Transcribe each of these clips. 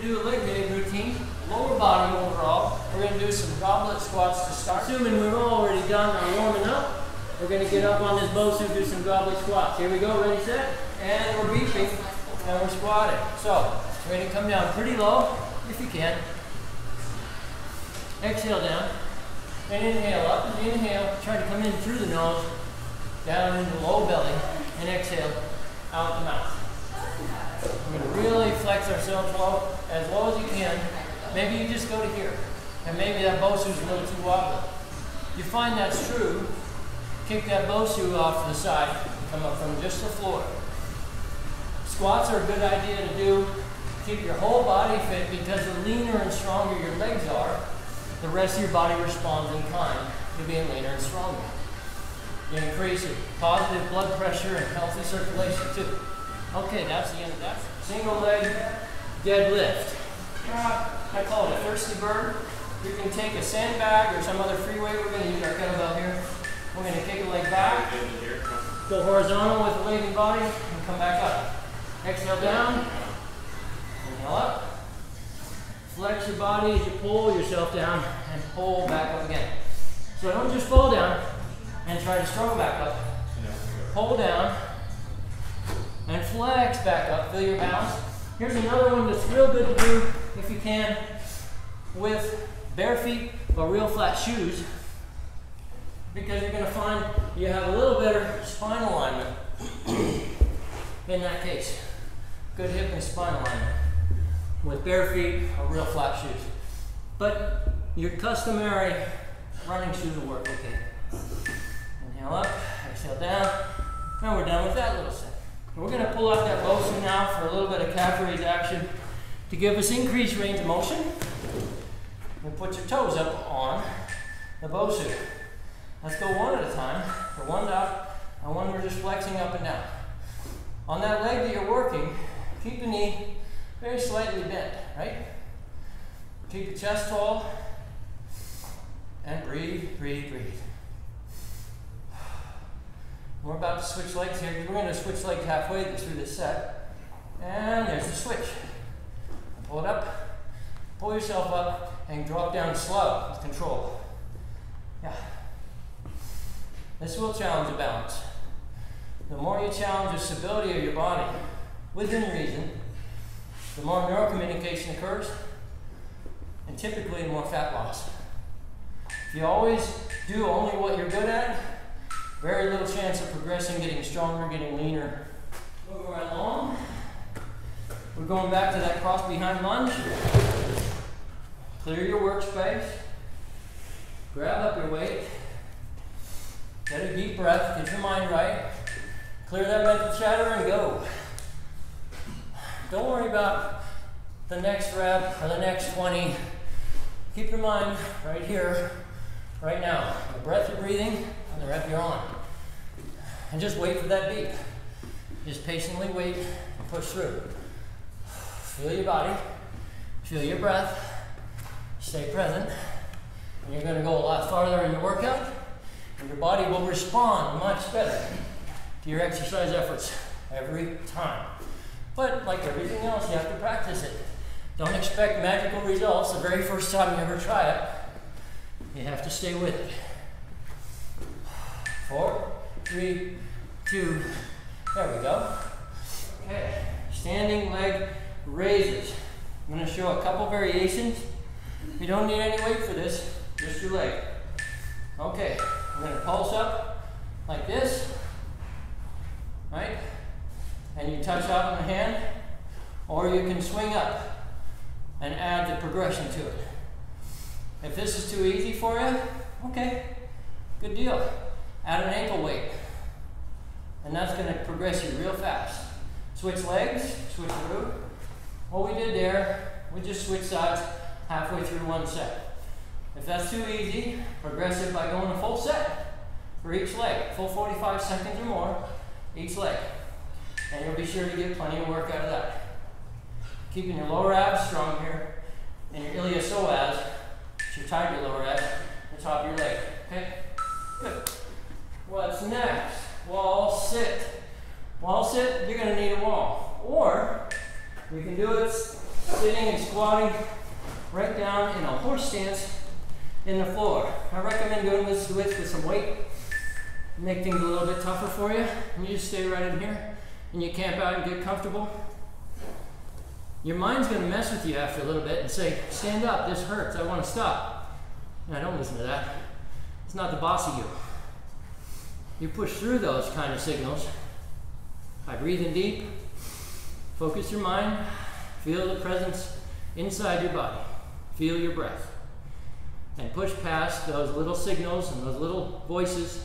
to do a leg day routine, lower body overall. We're going to do some goblet squats to start. Assuming we've already done our warming up, we're going to get up on this Bosu, do some goblet squats. Here we go, ready, set, and we're beeping, and we're squatting. So, we're going to come down pretty low, if you can. Exhale down, and inhale up, and inhale, try to come in through the nose, down into the low belly, and exhale out the mouth. We're going to really flex ourselves low, as low as you can. Maybe you just go to here, and maybe that Bosu is a little too wobbly. You find that's true, kick that Bosu off to the side, come up from just the floor. Squats are a good idea to do. Keep your whole body fit because the leaner and stronger your legs are, the rest of your body responds in kind to being leaner and stronger. You increase your positive blood pressure and healthy circulation too. Okay, that's the end of that. Single leg deadlift. I call it a thirsty bird. You can take a sandbag or some other free weight. We're going to use our kettlebell here. We're going to kick a leg back, go horizontal with a waving body, and come back up. Exhale down, inhale up. Flex your body as you pull yourself down and pull back up again. So don't just fall down and try to struggle back up. Pull down and flex back up. Feel your balance. Here's another one that's real good to do if you can with bare feet or real flat shoes because you're going to find you have a little better spine alignment in that case. Good hip and spine alignment with bare feet or real flat shoes. But your customary running shoes will work okay. Inhale up, exhale down, and we're done with that little set. We're going to pull out that Bosu now for a little bit of calf raise action to give us increased range of motion. And put your toes up on the Bosu. Let's go one at a time. For one up, and one we're just flexing up and down. On that leg that you're working, keep the knee very slightly bent, right? Keep the chest tall, and breathe, breathe, breathe. We're about to switch legs here we're going to switch legs halfway through this set. And there's the switch. Pull it up, pull yourself up, and drop down slow with control. Yeah. This will challenge the balance. The more you challenge the stability of your body, within reason, the more neurocommunication occurs, and typically the more fat loss. If you always do only what you're good at, very little chance of progressing, getting stronger, getting leaner. Moving right along. We're going back to that cross behind lunge. Clear your workspace. Grab up your weight. Get a deep breath, get your mind right. Clear that mental chatter and go. Don't worry about the next rep or the next 20. Keep your mind right here, right now. The breath you're breathing, the rep you're on. And just wait for that beat. Just patiently wait and push through. Feel your body, feel your breath, stay present, and you're going to go a lot farther in your workout, and your body will respond much better to your exercise efforts every time. But like everything else, you have to practice it. Don't expect magical results the very first time you ever try it. You have to stay with it four, three, two, there we go. Okay, standing leg raises. I'm going to show a couple variations. You don't need any weight for this, just your leg. Okay, I'm going to pulse up like this, right? And you touch out in the hand, or you can swing up and add the progression to it. If this is too easy for you, okay, good deal add an ankle weight. And that's going to progress you real fast. Switch legs, switch through. What we did there, we just switched sides halfway through one set. If that's too easy, progress it by going a full set for each leg. Full 45 seconds or more, each leg. And you'll be sure to get plenty of work out of that. Keeping your lower abs strong here, and your iliopsoas, your tiger lower abs, the top of your leg. Okay? Good. What's next? Wall sit. Wall sit, you're going to need a wall. Or you can do it sitting and squatting right down in a horse stance in the floor. I recommend doing this with, with some weight. Make things a little bit tougher for you. And you just stay right in here and you camp out and get comfortable. Your mind's going to mess with you after a little bit and say, stand up, this hurts, I want to stop. And I don't listen to that. It's not the boss of you. You push through those kind of signals by breathing deep, focus your mind, feel the presence inside your body, feel your breath, and push past those little signals and those little voices.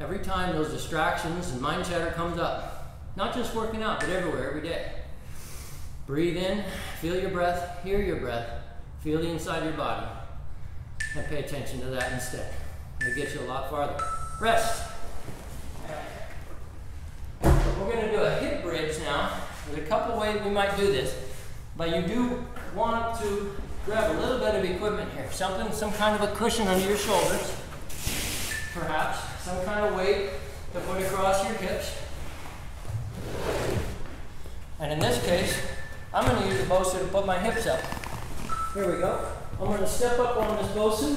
Every time those distractions and mind chatter comes up, not just working out, but everywhere, every day. Breathe in, feel your breath, hear your breath, feel the inside of your body, and pay attention to that instead. It'll get you a lot farther. Rest. We're going to do a hip bridge now. There's a couple ways we might do this, but you do want to grab a little bit of equipment here. Something, some kind of a cushion under your shoulders, perhaps. Some kind of weight to put across your hips. And in this case, I'm going to use the Bosu to put my hips up. Here we go. I'm going to step up on this Bosu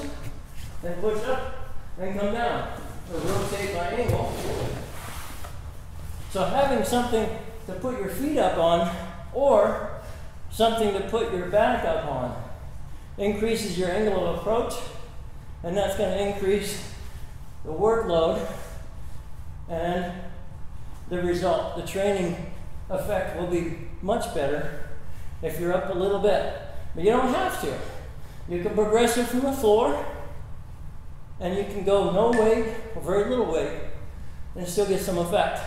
and push up and come down. So rotate my angle. So having something to put your feet up on or something to put your back up on increases your angle of approach and that's going to increase the workload and the result, the training effect will be much better if you're up a little bit. But you don't have to. You can progress it from the floor and you can go no weight or very little weight and still get some effect.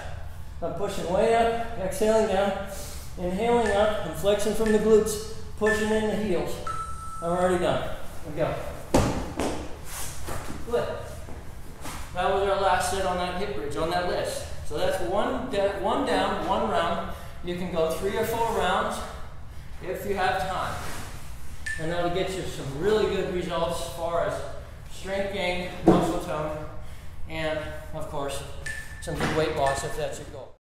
I'm pushing way up, exhaling down, inhaling up, and flexing from the glutes, pushing in the heels. I'm already done. We go. Good. That was our last set on that hip bridge, on that list. So that's one, one down, one round. You can go three or four rounds if you have time. And that'll get you some really good results as far as strength gain, muscle tone, and of course, some good weight loss if that's your goal.